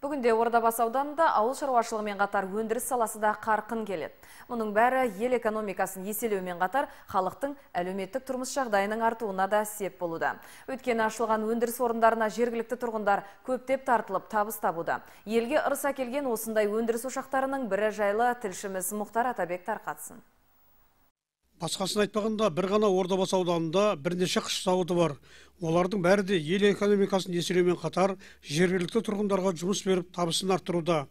Бүгінде Ордабасы ауданында ауыл шаруашылығымен қатар өндіріс саласы да қарқын келеді. Мұның бәрі ел экономикасын еселеумен қатар халықтың әлеуметтік тұрмыс жағдайының артуына да сеп болуда. Өйткені ашылған өндіріс орындарына жергілікті тұрғындар көптеп тартылып табыс табуда. Елге ырыс әкелген осындай өндіріс ошақтарының бірі жайлы тілшіміз Мұхтар Атабек тарқатсын. Басқасын айтпағанда бір ғана Ордабасы ауданында бірнеше қыш зауыты бар. Олардың бәрі де ел экономикасын еселеумен қатар жергілікті тұрғындарға жұмыс беріп табысын арттыруда.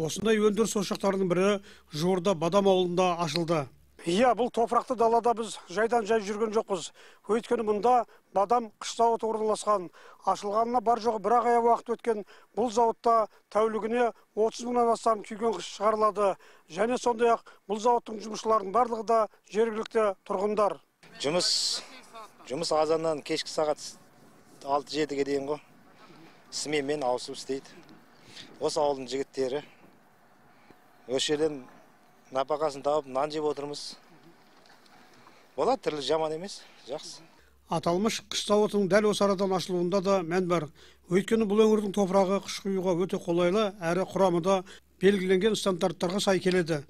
Осындай өндіріс ошақтарының бірі Жуырда Бадам ауылында ашылды. Иә, бұл топырақты далада біз жайдан жай жүрген жоқпыз. Өйткені мұнда бадам қыш зауыты орналасқан. Ашылғанына бар жоғы бір ақ ай уақыт өткен бұл зауытта тәулігіне 30 мыңнан астам күйген қыш шығарылады. Және сондай ақ бұл зауыттың жұмысшыларының барлығы да жергілікті тұрғындар. Жұмыс жұмыс азаннан кешкі сағат 6-7-ге дейін ғой. Сменмен ауысып істейді. Осы ауылдың жігіттері. Осы жерден нәпақасын тауып нан жеп отырмыз. Болады тірлік жаман емес. Жақсы. Аталмыш қыш зауытының дәл осы арадан ашылуында да мән бар. Өйткені бұл өңірдің топырағы қыш құюға өте қолайлы әрі құрамы да белгіленген стандарттарға сай келеді.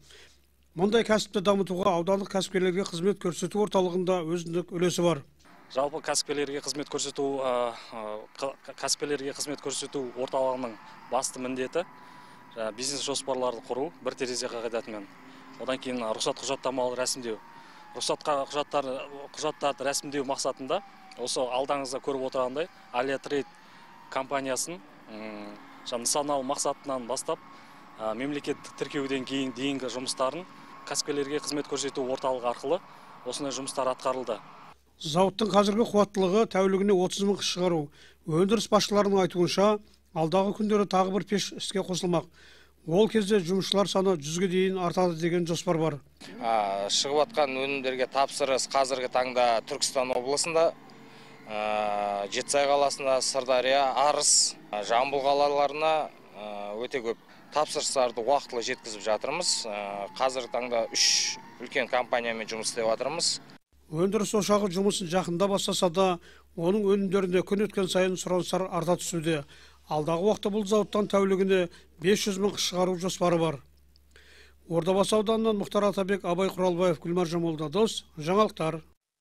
Мұндай кәсіпті дамытуға аудандық кәсіпкерлерге қызмет көрсету орталығында өзіндік үлесі бар. Жалпы кәсіпкерлерге қызмет көрсету кәсіпкерлерге қызмет көрсету орталығының басты міндеті бизнес жоспарларды құру бір терезе қағидатымен. Одан кейін рұқсат құжаттамаларды рәсімдеу. Рұқсат құжаттар құжаттарды рәсімдеу мақсатында осы алдаңызда көріп отырғандай алия трейд компаниясын нысаналы мақсатынан бастап мемлекеттік тіркеуден кейін дейінгі жұмыстарын кәсіпкерлерге қызмет көрсету орталығы арқылы осындай жұмыстар атқарылды. Зауыттың қазіргі қуаттылығы тәулігіне отыз мың шығару. Өндіріс басшыларының айтуынша алдағы күндері тағы бір пеш іске қосылмақ. Ол кезде жұмысшылар саны жүзге дейін артады деген жоспар бар. Шығып жатқан өнімдерге тапсырыс қазіргі таңда түркістан облысында жетісай қаласында сырдария арыс жамбыл қалаларына өте көп тапсырыстарды уақытылы жеткізіп жатырмыз. Қазіргі таңда үш үлкен компаниямен жұмыс істеп жатырмыз. Өндіріс ошағы жұмысын жақында бастаса да оның өнімдеріне күн өткен сайын сұраныстар арта түсуде. Алдағы уақытта бұл зауыттан тәулігіне 500 мың шығару жоспары бар. Ордабасы ауданынан мұхтар атабек абай құралбаев гүлмар жамолда дос жаңалықтар.